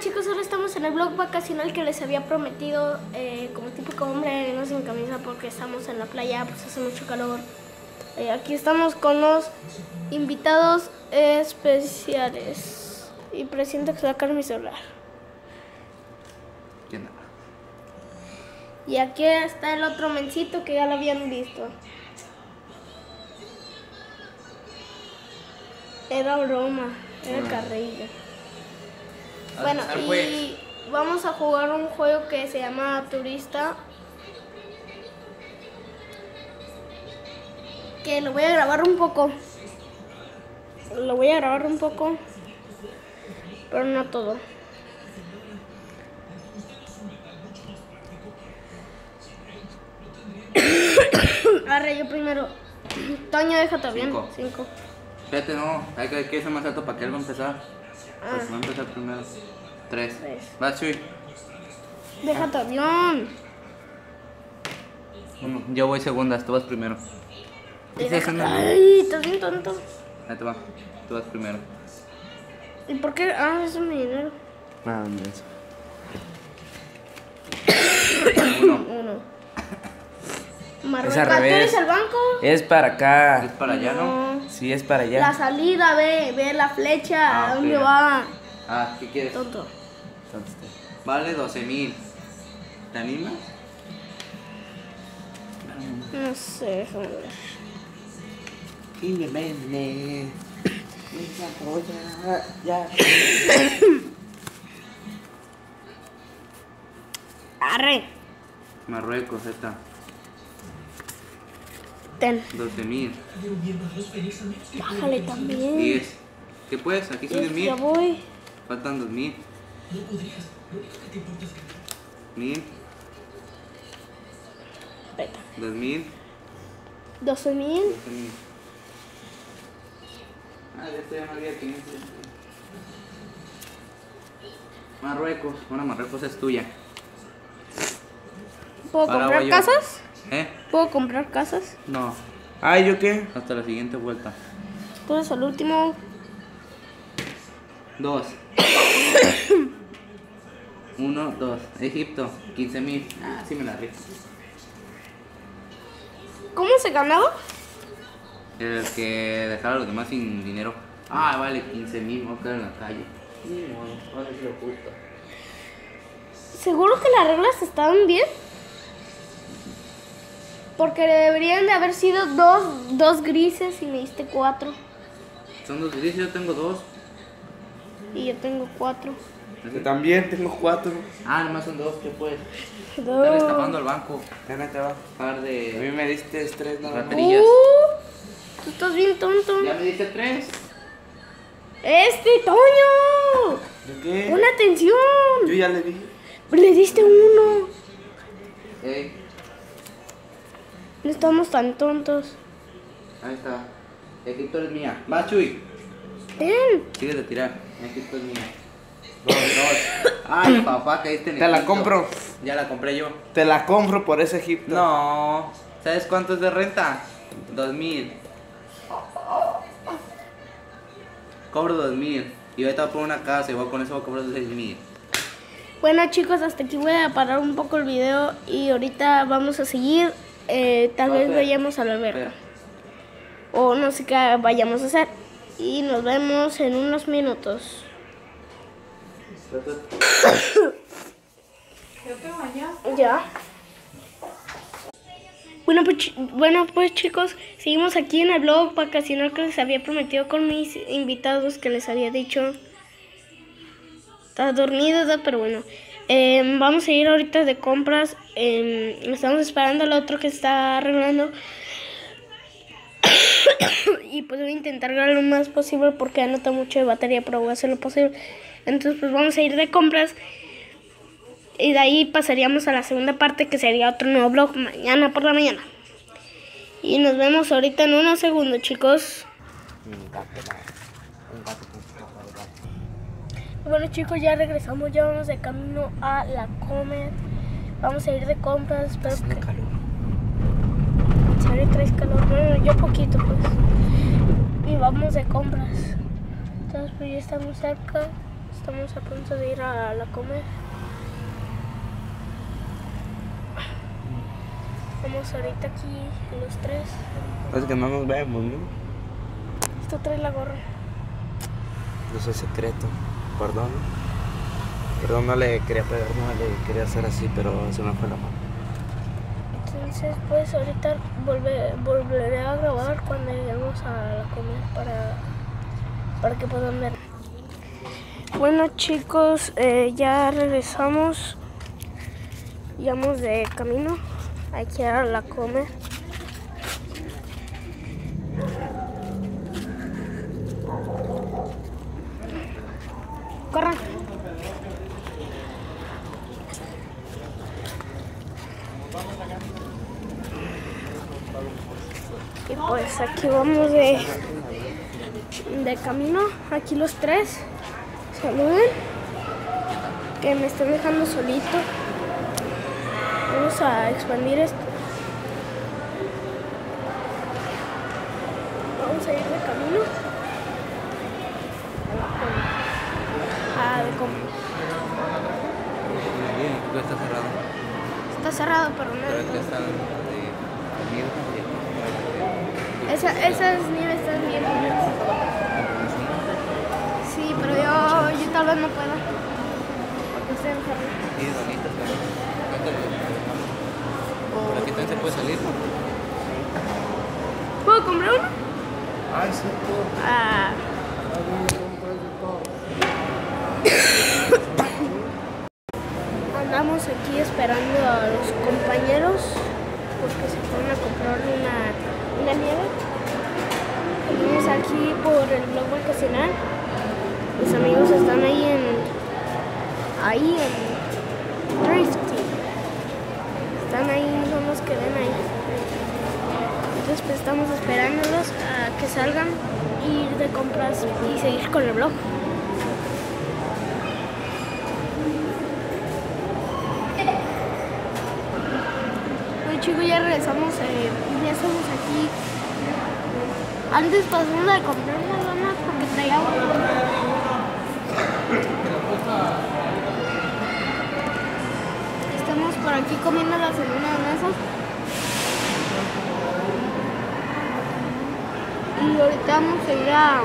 Chicos, ahora estamos en el blog vacacional que les había prometido eh, como típico hombre, no sin camisa porque estamos en la playa, pues hace mucho calor. Eh, aquí estamos con los invitados especiales. Y presiento que sacar mi celular. ¿Quién? Y aquí está el otro mencito que ya lo habían visto. Era broma, era Ah. carrilla. Bueno, y vamos a jugar un juego que se llama Turista. Que lo voy a grabar un poco. Lo voy a grabar un poco. Pero no todo. Arre, yo primero. Toño, déjate bien. Cinco. Espérate, no. Hay que, que ser más alto para que él va a empezar. Ah. Pues va a empezar primero. Tres. Tres. Va, Chuy. Déjate avión. Uno. Yo voy segundas, tú vas primero. ¿Qué estás haciendo? Ay, estás bien tonto. Ahí te va. Tú vas primero. ¿Y por qué? Ah, eso es mi dinero. Nada, no eso. Marruecos, Es al ¿tú revés. eres el banco? Es para ¿Es acá. para allá, no? Sí, es para allá. La salida, ve, ve la flecha, Ah, ¿a dónde va? Ah, ¿qué quieres? Tonto. Entonces, Vale 12 mil. ¿Te animas? No sé, déjame ver. Y me vende. Ya. Arre, Marruecos, esta. Ten. 12 mil. Bájale también. 10. ¿Qué puedes? Aquí son 10 Ya mil. voy. Faltan 2 mil. Mil. Vete. 2 mil. 12 mil. 12 mil. Ah, de esto ya no había 500. Marruecos. Bueno, Marruecos es tuya. ¿Puedo Ahora comprar casas? ¿Eh? ¿Puedo comprar casas? No. Ay, ¿yo qué? Hasta la siguiente vuelta. Eres el último. Dos. Uno, dos. Egipto, 15 mil. Ah, sí me la rifo. ¿Cómo se ganaba? El que dejara a los demás sin dinero. Ah, vale, 15 mil, voy a quedar en la calle. Ni modo, ahora sí lo justo. ¿Seguro que las reglas estaban bien? Porque deberían de haber sido dos, dos grises y me diste cuatro. Son dos grises, yo tengo dos. Y yo tengo cuatro. Yo también tengo cuatro. Ah, nomás son dos, ¿qué pues? Están Dos. estafando al banco. Gana te va. Par A mí de me diste tres nada más. Uh, tú estás bien tonto. Ya me diste tres. Este, Toño. ¿Yo qué? Pon atención. Yo ya le dije. Le diste uno. Estamos tan tontos. ahí está. Egipto es mía. Va, Chuy. Ven. Sigue de tirar. Egipto es mía. Dos, dos. Ay, papá, caíste en Te la Egipto. compro. Ya la compré yo. Te la compro por ese Egipto. No. ¿Sabes cuánto es de renta? Dos mil. Cobro dos mil. Y ahorita voy a poner una casa y voy con eso voy a cobrar seis mil. Bueno chicos, hasta aquí voy a parar un poco el video y ahorita vamos a seguir. Eh, tal vez vayamos a la alberca. O no sé qué vayamos a hacer. Y nos vemos en unos minutos. Ya. Bueno pues, bueno, pues chicos, seguimos aquí en el blog vacacional que les había prometido con mis invitados que les había dicho. Está dormido, ¿verdad? pero bueno. Em, vamos a ir ahorita de compras. em, estamos esperando al otro que está arreglando. y pues voy a intentar grabar lo más posible porque ya no tengo mucho de batería, pero voy a hacer lo posible. Entonces pues vamos a ir de compras. Y de ahí pasaríamos a la segunda parte que sería otro nuevo vlog mañana por la mañana. Y nos vemos ahorita en unos segundos, chicos. Bueno chicos, ya regresamos, ya vamos de camino a la Comet. Vamos a ir de compras, espero que... ¿En serio traes calor? Bueno, yo poquito pues. Y vamos de compras. Entonces pues ya estamos cerca. estamos a punto de ir a la comer. Vamos ahorita aquí los tres. Es que no nos vemos, ¿no? Esto trae la gorra. Eso es secreto. Perdón. Perdón, no le quería pegar, no le quería hacer así, pero se me fue la mano. Entonces, pues ahorita volve- volveré a grabar cuando lleguemos a la comer para, para que puedan ver. Bueno chicos, eh, ya regresamos. Íbamos de camino aquí a la comer. Corran. Y pues aquí vamos de, de camino, aquí los tres. Saluden. Que me están dejando solito. Vamos a expandir esto. Vamos a ir de camino. Ah, de Bien, está cerrado. Está cerrado, pero no. Comida. Esa, esas nieves están bien. Tal vez no pueda. Porque estoy enfermo. Sí, bonitas, pero. Por aquí también se puede salir. ¿Puedo comprar uno? Ay, sí, Ah. Andamos aquí esperando a los compañeros porque se fueron a comprar una, una nieve. Venimos aquí por el blog vacacional. Mis amigos están ahí en ahí en Drifting. Están ahí, son los que ven ahí. Entonces pues estamos esperándolos a que salgan, ir de compras y seguir con el blog. Bueno chicos, ya regresamos, eh, ya estamos aquí. Antes pasamos a comprar unas donas porque traía. Estamos por aquí comiéndolas en una de esas. Y ahorita vamos a ir a,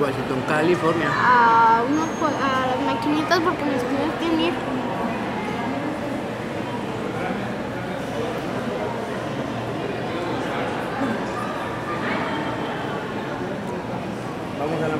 Washington, California. a, unos a las maquinitas porque mis tíos quieren ir. Vamos a la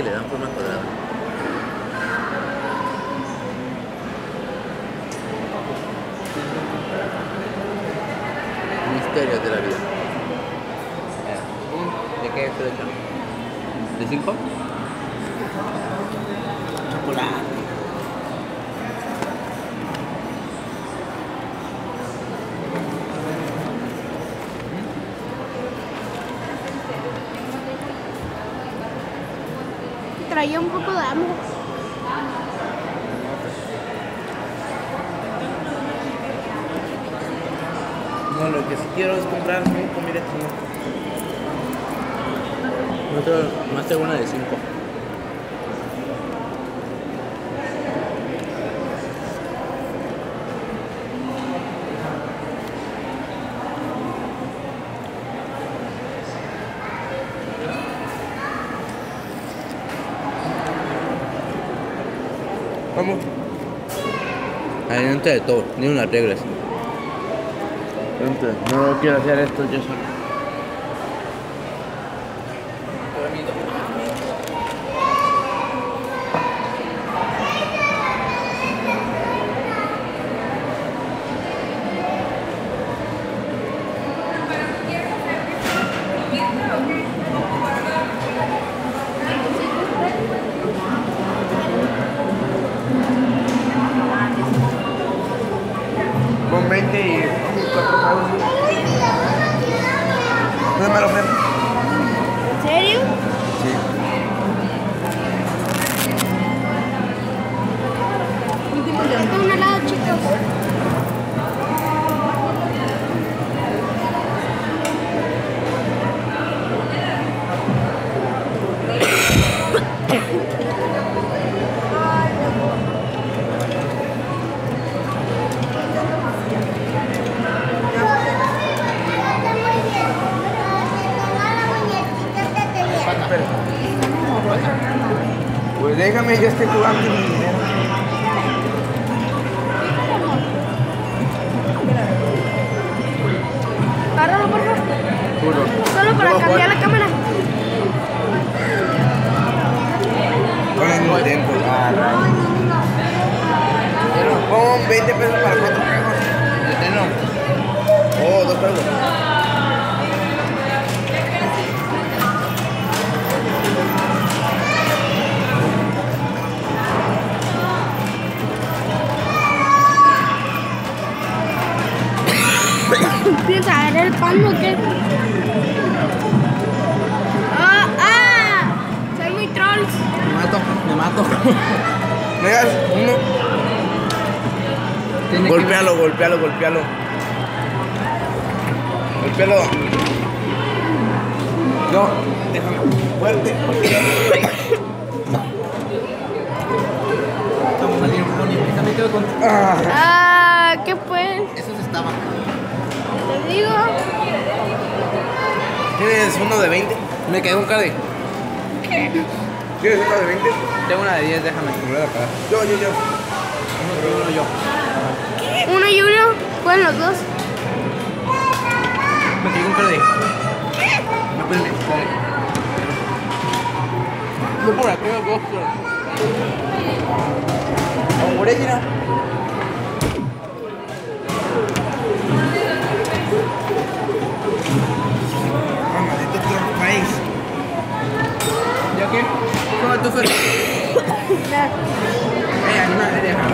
que le dan forma cuadrada? Misterios de la vida. ¿De qué es? ¿De 5? Traía un poco de hambre. No, lo que sí quiero es comprar mi comida china. Nosotros más tengo una de 5. Vamos. Adelante de todo, ni unas reglas. Entonces, no quiero hacer esto yo solo. 20 pesos para cuatro juegos. Nintendo. Oh, dos juegos. Golpealo, golpealo, golpealo. No, déjame. Fuerte. Ah. ¿qué fue? Eso se estaba. Te digo. ¿Tienes uno de 20? Me quedó un cardi. ¿Tienes uno de 20? Tengo una de 10, déjame. Me voy a pagar. Yo, yo, yo. Uno yo. Uno y uno. ¿Cuáles los dos? Me quedó un cardi. No, espérame. espérame. No por aquí, no por Vamos por ella. ¿Ya qué? Eh, animal, deja.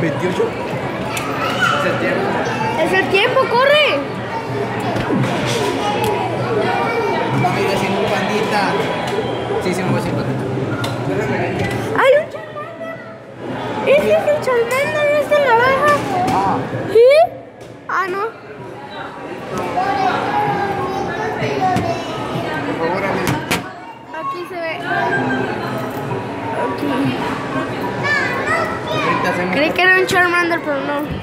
28. Septiembre. Es el tiempo, corre. Haciendo un pandita. Sí, sí, me voy a pandita. Hay un Charmander. Ese es el Charmander, es de naranja. Ah. ¿Sí? Ah, no. Por favor. Aquí se ve. Aquí. Creí que era un Charmander, pero no.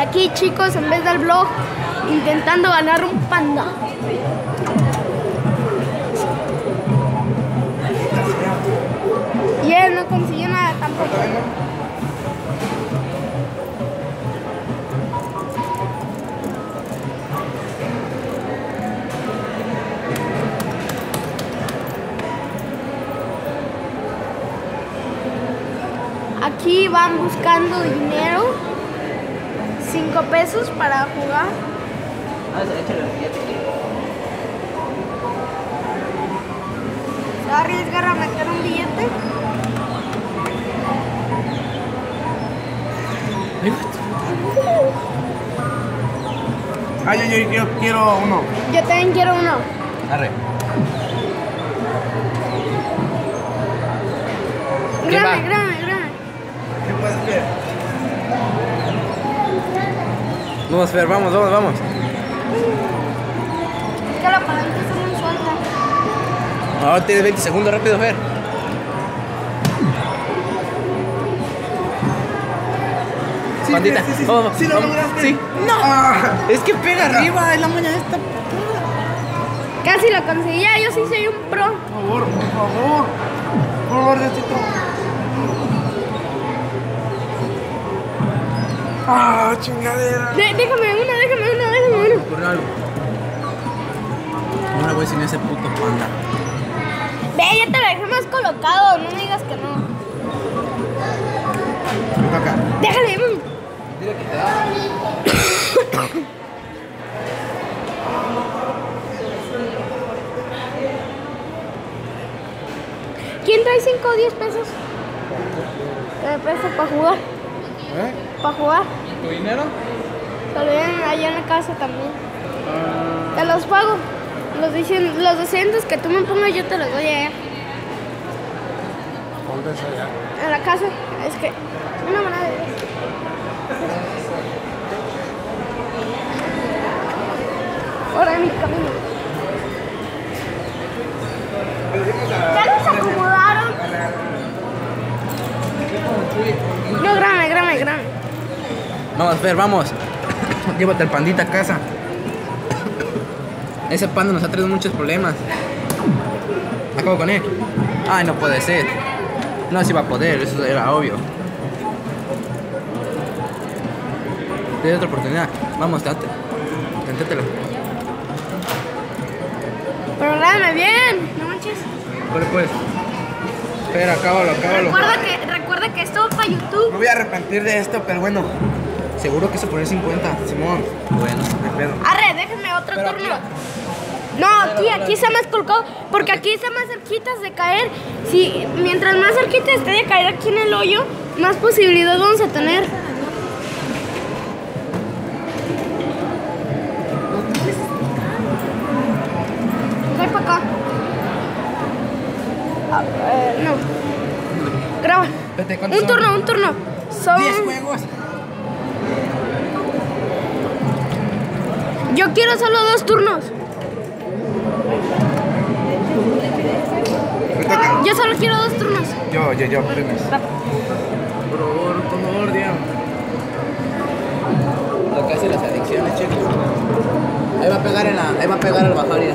Aquí chicos, en vez del vlog, intentando ganar un panda. Y él no consiguió nada tampoco. Aquí van buscando dinero. 5 pesos para jugar. Ah, échale el billete aquí. ¿Se va a arriesgar a meter un billete? Ah, yo, yo quiero, quiero uno. Yo también quiero uno. Arre. ¿Quién Grande, grande, Vamos, Fer, vamos, vamos, vamos. Es que la palanca está muy suelta. Ahora tienes 20 segundos, rápido, Fer. Sí, Pandita, sí, sí, sí. vamos, vamos. Sí, lo vamos. lograste. Sí. Ah. Es que pega arriba, es la mañana esta. Casi lo conseguí. Ya, yo sí soy un pro. Por favor, por favor. Por favor, Diosito. Ah, chingadera. De- déjame una, déjame una, déjame una. Ocurrió algo. No le voy sin ese puto panda. Ve, ya te lo dejé más colocado. No me digas que no. Me toca. Déjale, mm. Dile que te da. ¿Quién trae 5 o 10 pesos? Que me preste para jugar. ¿Eh? Para jugar. ¿Tu dinero? Se lo den allá en la casa también. Te los pago. Los, dicen, los docentes que tú me pongas, yo te los doy allá. ¿Dónde es allá? En la casa. Es que. Una manera de. Ahora en mi camino. ¿Ya los acomodaron? No, grame, grame, grame. Vamos, Fer, vamos. Llévate el pandita a casa. Ese panda nos ha traído muchos problemas. Acabo con él. Ay, no puede ser. No se iba a poder, eso era obvio. Tienes otra oportunidad. Vamos, date. Tentételo. Pero dame bien, no manches. Pues, pues. Espera, acábalo, acábalo. Recuerda que, recuerda que esto va para YouTube. Me voy a arrepentir de esto, pero bueno. Seguro que se pone 50, Simón. Bueno, Me pedo. Arre, déjenme otro Pero turno. aquí- No, aquí, aquí está más colgado, porque aquí está más cerquitas de caer. Si, mientras más cerquita esté de caer aquí en el hoyo, más posibilidad vamos a tener. Cae para acá. Ah, eh, no. Graba. Vete, ¿cuántos Un son? turno, un turno. Son... 10 juegos. Yo quiero solo dos turnos. Yo solo quiero dos turnos. Yo, yo, yo, primero. Por favor, por favor, Dios. Lo que hace las adicciones, chicos. Ahí va a pegar en la. Ahí va a pegar al bajar ya.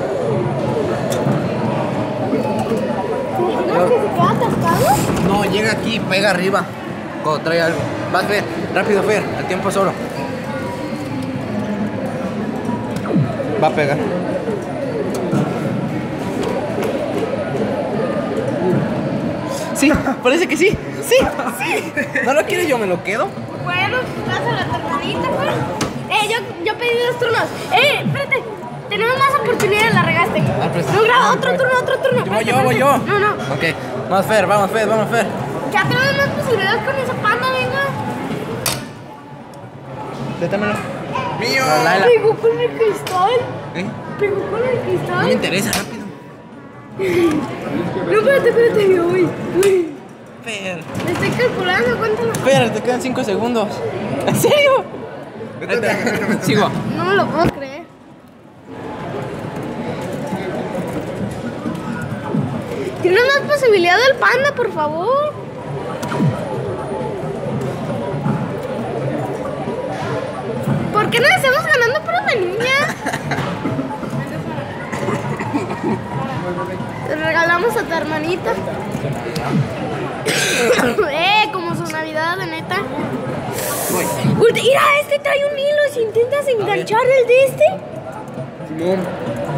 ¿No que se queda atascado? No, llega aquí, pega arriba. Cuando trae algo. Vas, Fer. Rápido, Fer. El tiempo es oro. Va a pegar. Sí, parece que sí. Sí, sí. ¿No lo quieres? Yo me lo quedo. Bueno, vas a la tortadita, pues. Eh, yo, yo pedí dos turnos. Eh, espérate. Tenemos más oportunidades, la regaste. Ah, pues- No, graba, otro turno, otro turno. Voy Espérate, yo, voy yo. No, no. Ok. Vamos, Fer, vamos, Fer, vamos, Fer. Ya tenemos más posibilidades con esa panda, venga. Détamelo. ¡Mío! Pegó con el cristal. ¿Eh? Pegó con el No me cristal. interesa, rápido. No, espérate, espérate. Uy, uy. Fer. Me estoy calculando, cuéntalo. Fer, te quedan 5 segundos. ¿En serio? Sigo. No me lo puedo creer. Tiene más posibilidad del panda, por favor. ¿Por qué no le estamos ganando por una niña? Le regalamos a tu hermanita. eh, como su Navidad, de neta. Mira, este trae un hilo. Si intentas enganchar el de este. Simón,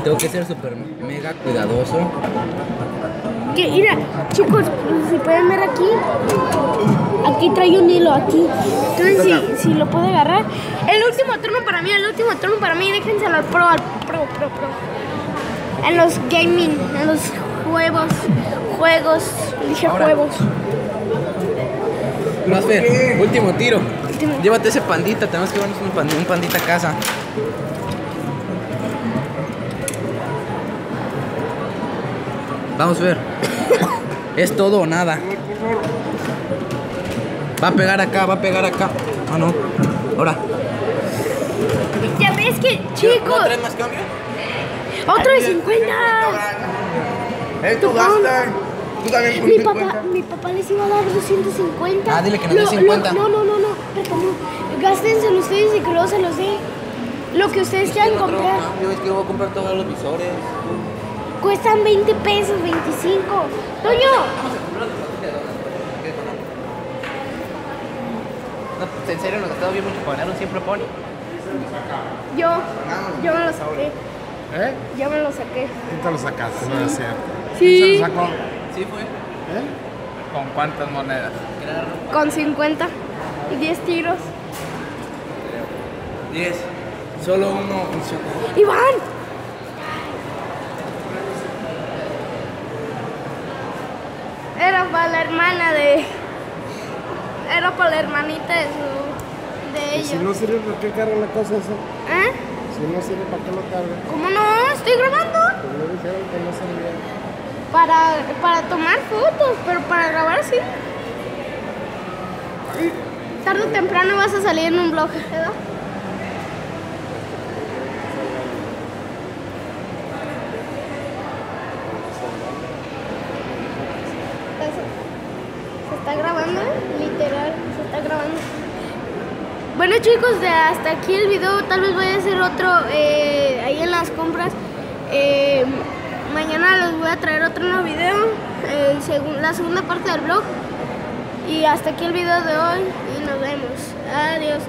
tengo que ser súper mega cuidadoso. Que, mira, chicos, si pueden ver aquí, aquí trae un hilo, aquí. Entonces, si, si lo puede agarrar. El último turno para mí, el último turno para mí, déjenselo al pro, al pro, pro, pro. En los gaming, en los juegos, juegos, dije Ahora. juegos. Más Fer, último tiro. Último. Llévate ese pandita, tenemos que llevarnos un, un pandita a casa. Vamos a ver. Es todo o nada. Va a pegar acá, va a pegar acá. Ah, no. Ahora. Ya ves que, ¿No chicos, traes más cambio? otro de 50. ¡Eh, tú gasta! Tú también Mi 50. papá, mi papá les iba a dar 250. Ah, dile que nos dé Lo- 50. lo- no, no, no, no. no. Gástenselo ustedes y que luego se los dé. Lo que ustedes quieran comprar. Yo es que voy a comprar todos los visores. Cuestan 20 pesos, 25. Toño, No, en serio, nos gastamos bien mucho para ganar un siempre pone. yo, yo me lo saqué. ¿Eh? Yo me lo saqué. ¿Quién te lo sacaste? No es cierto. Sí. ¿Se lo sacó? Sí, fue. ¿Eh? ¿Con cuántas monedas? Con 50 y 10 tiros. 10. Solo uno funcionó. ¡Iván! Era para la hermana de. Era para la hermanita de su. de ¿Y si ellos. no sirve, ¿para qué carga la cosa esa? ¿Eh? Si no sirve, ¿para qué lo carga? ¿Cómo no? Estoy grabando. Pues me dijeron que no servía. Para, para tomar fotos, pero para grabar sí. Tarde o temprano vas a salir en un blog, ¿verdad? Se- Se está grabando, literal, se está grabando. Bueno, Bueno chicos, de hasta aquí el video, tal vez voy a hacer otro eh, ahí en las compras. Eh, mañana les voy a traer otro nuevo video, segun- la segunda parte del vlog. Y hasta aquí el video de hoy y nos vemos. Adiós.